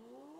Oh.